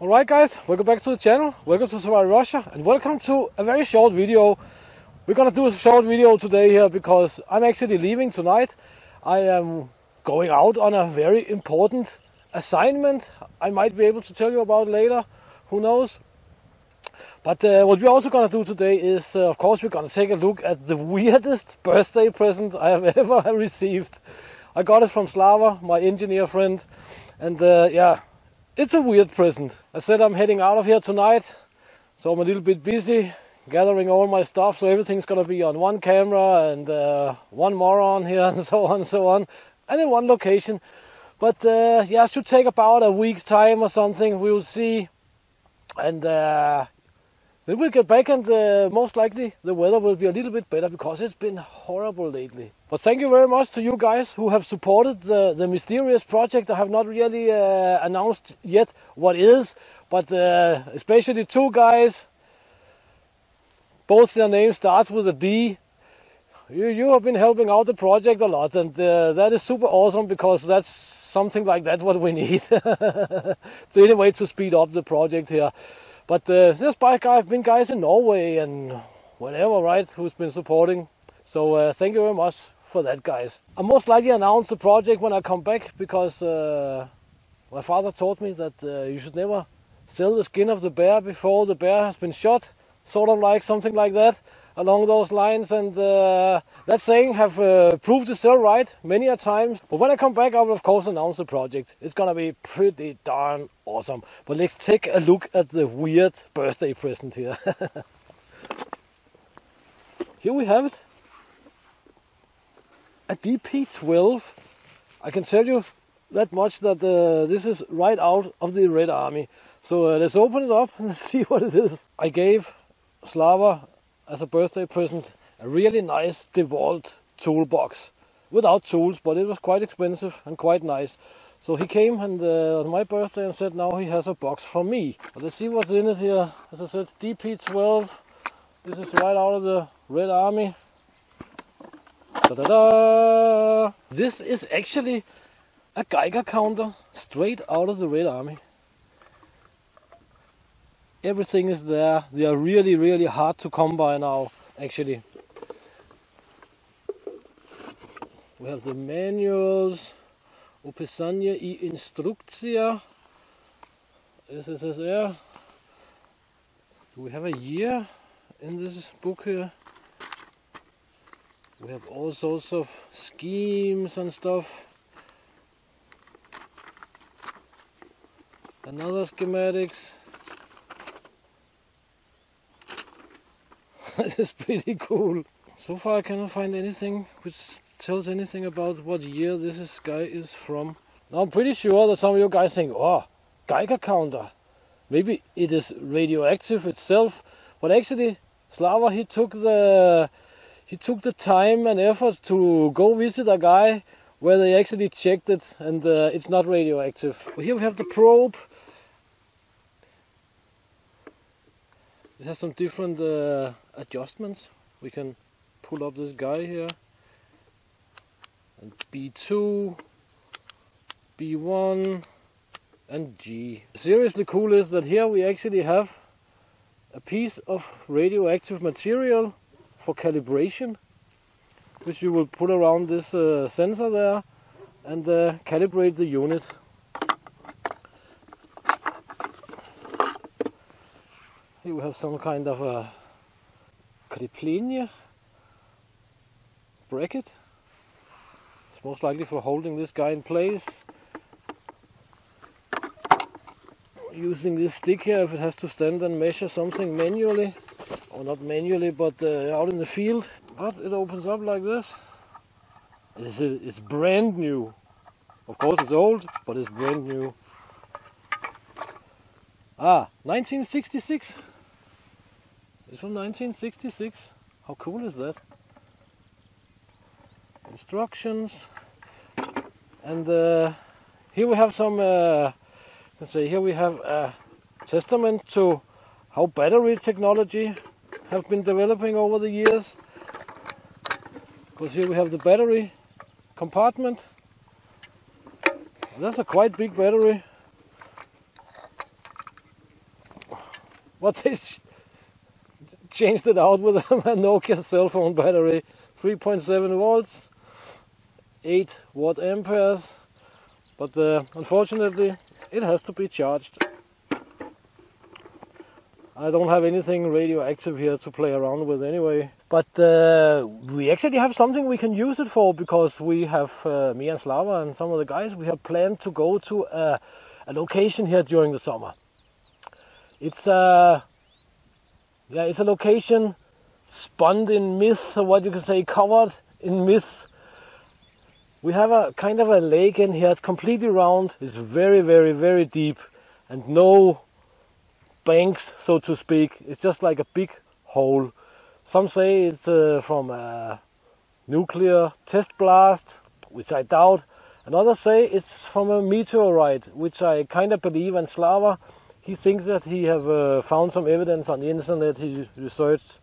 Alright guys, welcome back to the channel, welcome to Survival Russia and welcome to a very short video. We're gonna do a short video today here because I'm actually leaving tonight. I am going out on a very important assignment I might be able to tell you about later, who knows. But uh, what we're also gonna do today is, uh, of course, we're gonna take a look at the weirdest birthday present I have ever received. I got it from Slava, my engineer friend, and uh, yeah, it's a weird present. I said I'm heading out of here tonight, so I'm a little bit busy gathering all my stuff, so everything's gonna be on one camera and uh, one moron here and so on and so on, and in one location. But uh, yeah, it should take about a week's time or something. We will see, and uh, then we'll get back, and uh, most likely the weather will be a little bit better because it's been horrible lately. But thank you very much to you guys who have supported the, the mysterious project. I have not really uh, announced yet what is, but uh, especially two guys. Both their names starts with a D. You, you have been helping out the project a lot, and uh, that is super awesome because that's something like that what we need. so anyway to speed up the project here. But uh, I've been guys in Norway and whatever, right, who's been supporting. So uh, thank you very much for that, guys. I most likely announce the project when I come back because uh, my father taught me that uh, you should never sell the skin of the bear before the bear has been shot, sort of like something like that along those lines. And uh, that saying have uh, proved itself right many a times. But when i come back i will of course announce the project. It's gonna be pretty darn awesome. But let's take a look at the weird birthday present here. Here we have it. A dp12 i can tell you that much that uh, this is right out of the red army. So uh, let's open it up and see what it is. I gave slava as a birthday present a really nice DeWalt toolbox without tools, but it was quite expensive and quite nice. So he came and uh, on my birthday and said now he has a box for me. Let's see what's in it here. As I said, DP12. This is right out of the Red Army. Da -da -da! This is actually a Geiger counter straight out of the Red Army everything is there. They are really, really hard to come by now, actually. We have the manuals, opisanie i instrukcja, SSSR. Do we have a year in this book here? We have all sorts of schemes and stuff. Another schematics. this is pretty cool. So far I cannot find anything which tells anything about what year this guy is from. Now I'm pretty sure that some of you guys think, oh, Geiger counter. Maybe it is radioactive itself. But actually, Slava, he took the he took the time and effort to go visit a guy where they actually checked it and uh, it's not radioactive. Well, here we have the probe. It has some different uh, adjustments. We can pull up this guy here. And B2, B1 and G. Seriously cool is that here we actually have a piece of radioactive material for calibration which you will put around this uh, sensor there and uh, calibrate the unit. Here we have some kind of a Kriplenia bracket. It's most likely for holding this guy in place. Using this stick here if it has to stand and measure something manually. Or not manually, but uh, out in the field. But it opens up like this. It's, it's brand new. Of course it's old, but it's brand new. Ah, 1966. It's from 1966. How cool is that? Instructions. And uh, here we have some, uh, let's say here we have a testament to how battery technology have been developing over the years. Because here we have the battery compartment. That's a quite big battery. but they changed it out with a Nokia cell phone battery, 3.7 volts, 8 watt amperes, but uh, unfortunately it has to be charged. I don't have anything radioactive here to play around with anyway. But uh, we actually have something we can use it for because we have, uh, me and Slava and some of the guys, we have planned to go to a, a location here during the summer. It's a, uh, yeah, it's a location spun in myth, or what you can say, covered in myth. We have a kind of a lake in here, it's completely round, it's very, very, very deep, and no banks, so to speak. It's just like a big hole. Some say it's uh, from a nuclear test blast, which I doubt. And others say it's from a meteorite, which I kind of believe. And Slava, he thinks that he have uh, found some evidence on the internet. He researched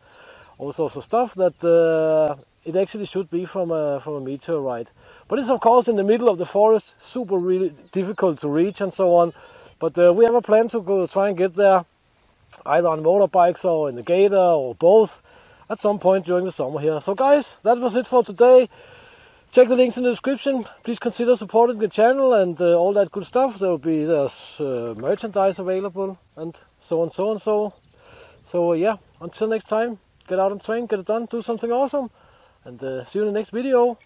all sorts of stuff that uh, it actually should be from a from a meteorite. But it's of course in the middle of the forest, super really difficult to reach and so on. But uh, we have a plan to go try and get there either on motorbikes or in the gator or both at some point during the summer here. So guys, that was it for today. Check the links in the description. Please consider supporting the channel and uh, all that good stuff. There will be there's uh, merchandise available and so on, so on, so. So uh, yeah, until next time, get out and train, get it done, do something awesome, and uh, see you in the next video.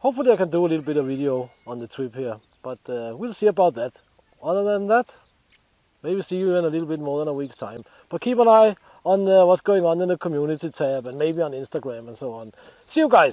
Hopefully I can do a little bit of video on the trip here, but uh, we'll see about that. Other than that, Maybe see you in a little bit more than a week's time. But keep an eye on uh, what's going on in the community tab and maybe on Instagram and so on. See you guys!